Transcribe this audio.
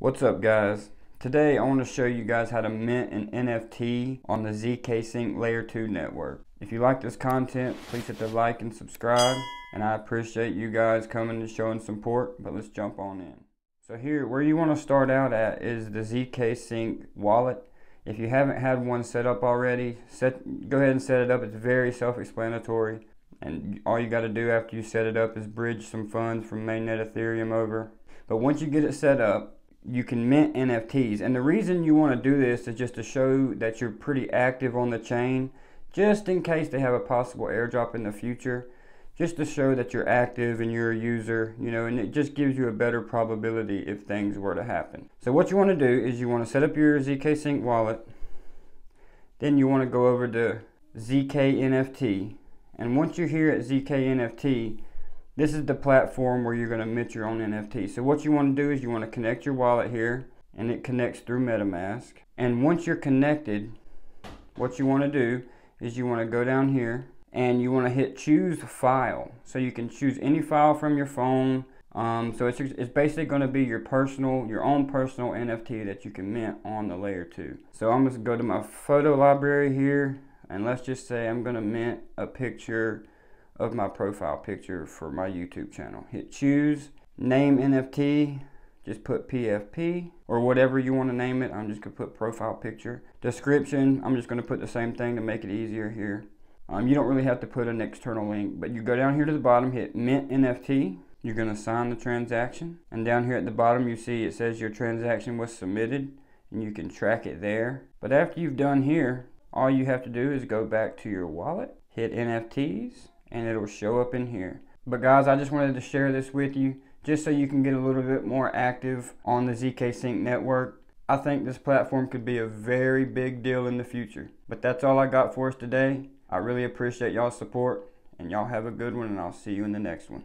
What's up guys? Today I want to show you guys how to mint an NFT on the ZK Sync Layer 2 network. If you like this content, please hit the like and subscribe. And I appreciate you guys coming and showing support, but let's jump on in. So here, where you want to start out at is the ZK Sync wallet. If you haven't had one set up already, set, go ahead and set it up. It's very self-explanatory. And all you got to do after you set it up is bridge some funds from mainnet Ethereum over. But once you get it set up, you can mint NFTs. And the reason you want to do this is just to show that you're pretty active on the chain, just in case they have a possible airdrop in the future, just to show that you're active and you're a user, you know, and it just gives you a better probability if things were to happen. So what you want to do is you want to set up your ZK Sync wallet, then you want to go over to ZK NFT, and once you're here at ZK NFT, this is the platform where you're going to mint your own NFT. So what you want to do is you want to connect your wallet here and it connects through MetaMask. And once you're connected, what you want to do is you want to go down here and you want to hit choose file. So you can choose any file from your phone. Um, so it's, it's basically going to be your personal, your own personal NFT that you can mint on the layer 2. So I'm going to go to my photo library here and let's just say I'm going to mint a picture of my profile picture for my YouTube channel. Hit choose, name NFT, just put PFP or whatever you want to name it. I'm just going to put profile picture. Description, I'm just going to put the same thing to make it easier here. Um, you don't really have to put an external link, but you go down here to the bottom, hit mint NFT. You're going to sign the transaction. And down here at the bottom, you see it says your transaction was submitted and you can track it there. But after you've done here, all you have to do is go back to your wallet, hit NFTs, and it'll show up in here. But guys, I just wanted to share this with you just so you can get a little bit more active on the ZK Sync network. I think this platform could be a very big deal in the future. But that's all I got for us today. I really appreciate y'all's support and y'all have a good one and I'll see you in the next one.